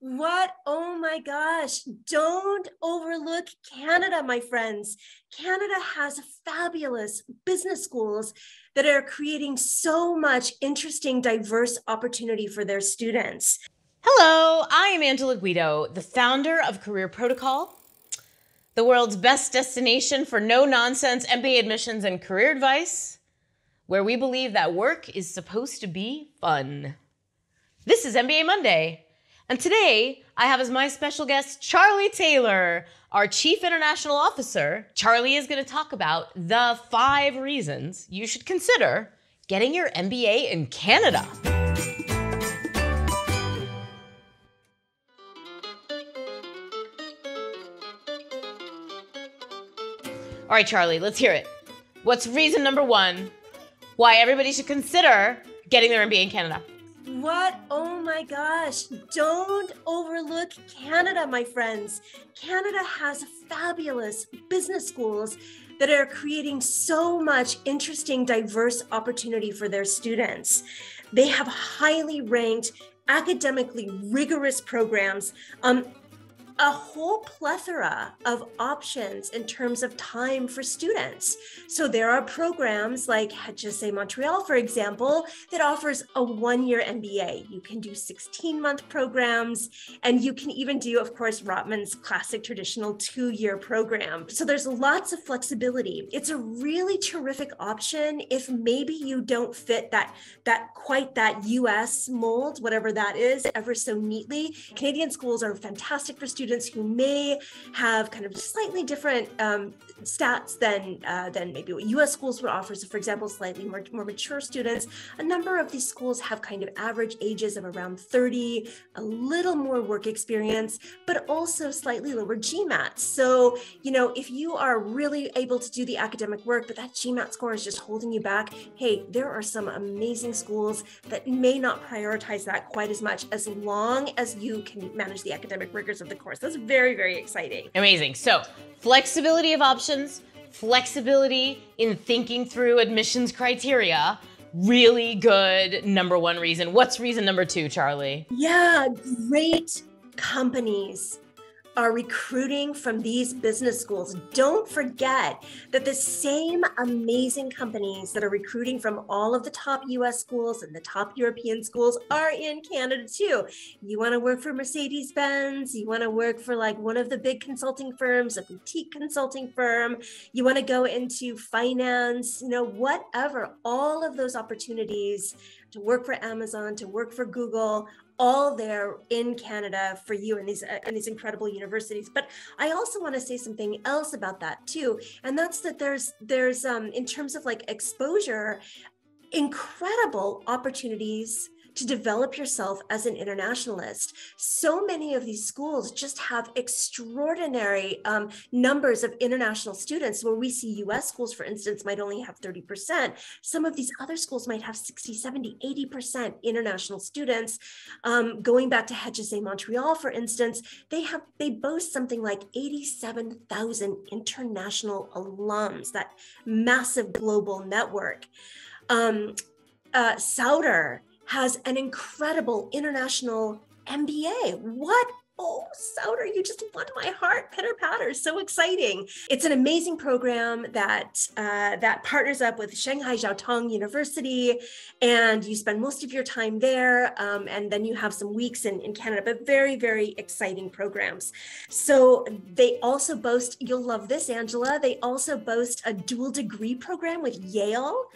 What? Oh my gosh. Don't overlook Canada, my friends. Canada has fabulous business schools that are creating so much interesting, diverse opportunity for their students. Hello, I am Angela Guido, the founder of Career Protocol, the world's best destination for no nonsense MBA admissions and career advice, where we believe that work is supposed to be fun. This is MBA Monday. And today, I have as my special guest Charli Taylor, our Chief International Officer. Charli is going to talk about the five reasons you should consider getting your MBA in Canada. All right, Charli, let's hear it. What's reason number one why everybody should consider getting their MBA in Canada? What? My gosh. Don't overlook Canada, my friends. Canada has fabulous business schools that are creating so much interesting, diverse opportunity for their students. They have highly ranked, academically rigorous programs. Um, a whole plethora of options in terms of time for students. So there are programs like HEC Montreal, for example, that offers a one-year MBA. You can do 16-month programs, and you can even do, of course, Rotman's classic traditional two-year program. So there's lots of flexibility. It's a really terrific option if maybe you don't fit that that quite that US mold, whatever that is, ever so neatly. Canadian schools are fantastic for students students who may have kind of slightly different um, stats than uh, than maybe what U.S. schools would offer. So, for example, slightly more, more mature students. A number of these schools have kind of average ages of around 30, a little more work experience, but also slightly lower GMAT. So, you know, if you are really able to do the academic work, but that GMAT score is just holding you back, hey, there are some amazing schools that may not prioritize that quite as much as long as you can manage the academic rigors of the course. That's very, very exciting. Amazing. So, flexibility of options, flexibility in thinking through admissions criteria. Really good number one reason. What's reason number two, Charli? Yeah, great companies are recruiting from these business schools. Don't forget that the same amazing companies that are recruiting from all of the top US schools and the top European schools are in Canada too. You want to work for Mercedes Benz, you want to work for like one of the big consulting firms, a boutique consulting firm, you want to go into finance, you know, whatever, all of those opportunities to work for Amazon, to work for Google, all there in Canada for you in these uh, in these incredible universities. But I also want to say something else about that too, and that's that there's there's um, in terms of like exposure, incredible opportunities to develop yourself as an internationalist. So many of these schools just have extraordinary um, numbers of international students, where we see US schools, for instance, might only have 30%. Some of these other schools might have 60, 70, 80% international students. Um, going back to HEC Montreal, for instance, they have they boast something like 87,000 international alums, that massive global network. Um, uh, Sauder has an incredible international MBA. What Oh, Sauder, you just won my heart. Pitter patter, so exciting. It's an amazing program that uh, that partners up with Shanghai Jiao Tong University, and you spend most of your time there, um, and then you have some weeks in, in Canada, but very, very exciting programs. So they also boast, you'll love this, Angela, they also boast a dual degree program with Yale.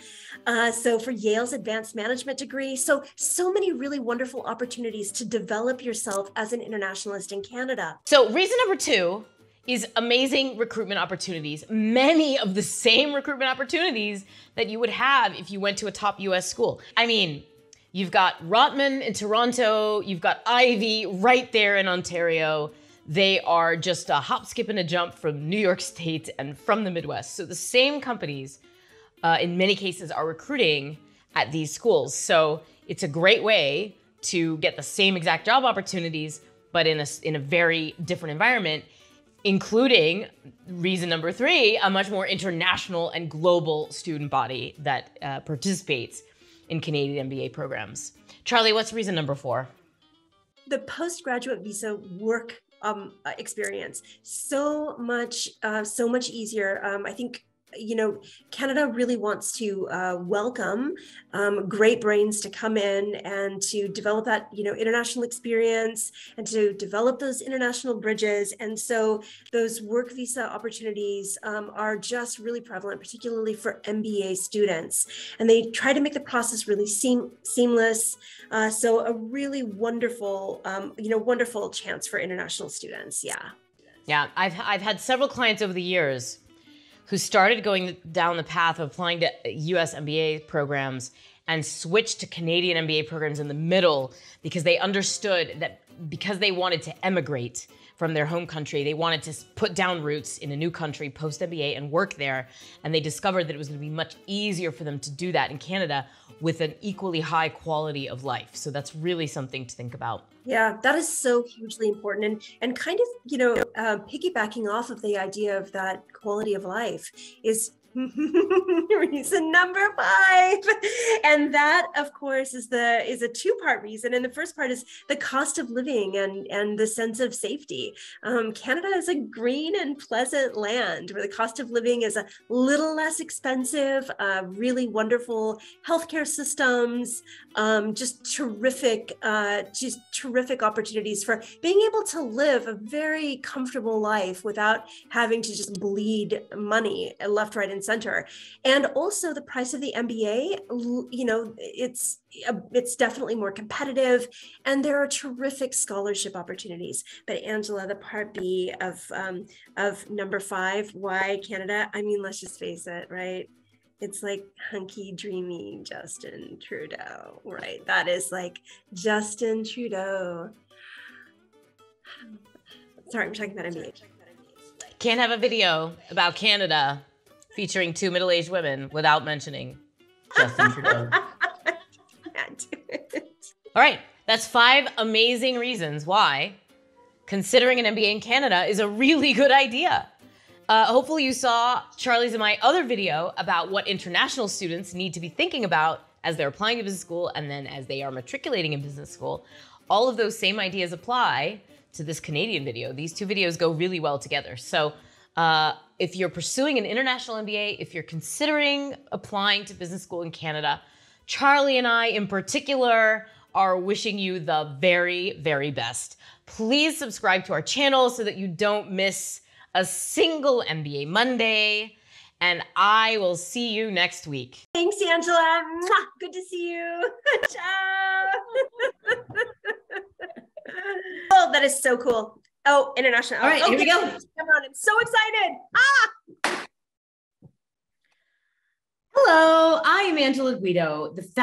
Uh, so for Yale's advanced management degree. So, so many really wonderful opportunities to develop yourself as an international in Canada. So, reason number two is amazing recruitment opportunities. Many of the same recruitment opportunities that you would have if you went to a top US school. I mean, you've got Rotman in Toronto, you've got Ivey right there in Ontario. They are just a hop, skip, and a jump from New York State and from the Midwest. So the same companies, uh, in many cases, are recruiting at these schools. So it's a great way to get the same exact job opportunities but in a, in a very different environment, including reason number three, a much more international and global student body that uh, participates in Canadian MBA programs. Charli, what's reason number four? the postgraduate visa work um, experience so much uh, so much easier um, i think you know, Canada really wants to uh, welcome um, great brains to come in and to develop that, you know, international experience and to develop those international bridges. And so those work visa opportunities um, are just really prevalent, particularly for MBA students. And they try to make the process really seam seamless. Uh, so a really wonderful, um, you know, wonderful chance for international students. Yeah. Yeah, I've I've had several clients over the years who started going down the path of applying to US MBA programs and switched to Canadian MBA programs in the middle because they understood that because they wanted to emigrate from their home country, they wanted to put down roots in a new country post MBA and work there. And they discovered that it was going to be much easier for them to do that in Canada with an equally high quality of life. So that's really something to think about. Yeah, that is so hugely important, and and kind of you know uh, piggybacking off of the idea of that quality of life is reason number five. And that of course is the is a two part reason. And the first part is the cost of living and and the sense of safety. Um, canada is a green and pleasant land where the cost of living is a little less expensive uh, really wonderful healthcare systems um, just terrific uh, just terrific opportunities for being able to live a very comfortable life without having to just bleed money left right and center and also the price of the mba you know it's it's definitely more competitive and there are terrific scholarship opportunities but angela the part b of um, of number five why canada i mean let's just face it right it's like hunky dreamy Justin Trudeau, right? That is like Justin Trudeau. Sorry, I'm talking about MBA. Can't have a video about Canada featuring two middle-aged women without mentioning Justin Trudeau. All right, that's five amazing reasons why considering an MBA in Canada is a really good idea. Uh, hopefully, you saw Charli's and my other video about what international students need to be thinking about as they're applying to business school and then as they are matriculating in business school. All of those same ideas apply to this Canadian video. These two videos go really well together. So, uh, if you're pursuing an international MBA, if you're considering applying to business school in Canada, Charli and I, in particular, are wishing you the very, very best. Please subscribe to our channel so that you don't miss a single MBA Monday. And I will see you next week. Thanks, Angela. Good to see you. Ciao. oh, that is so cool. Oh, international. All right, oh, here we go. So excited. Ah! Hello, I am Angela Guido, the founder.